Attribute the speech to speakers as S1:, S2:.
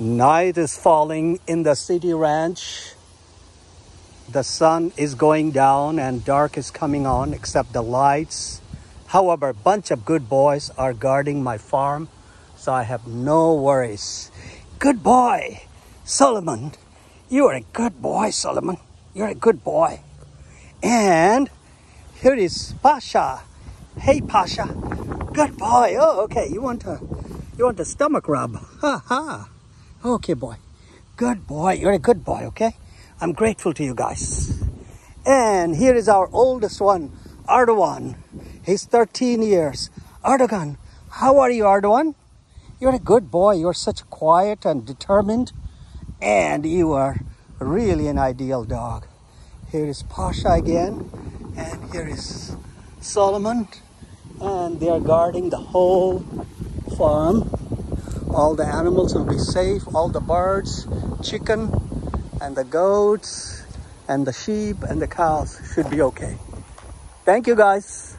S1: Night is falling in the city ranch. The sun is going down and dark is coming on except the lights. However, a bunch of good boys are guarding my farm, so I have no worries. Good boy, Solomon. You are a good boy, Solomon. You're a good boy. And here is Pasha. Hey, Pasha. Good boy. Oh, okay. You want to, you want a stomach rub? Ha ha. Okay, boy. Good boy. You're a good boy, okay? I'm grateful to you guys. And here is our oldest one, Ardoan. He's 13 years. Ardogan, how are you, Ardoan? You're a good boy. You're such quiet and determined. And you are really an ideal dog. Here is Pasha again. And here is Solomon. And they are guarding the whole farm all the animals will be safe all the birds chicken and the goats and the sheep and the cows should be okay. Thank you guys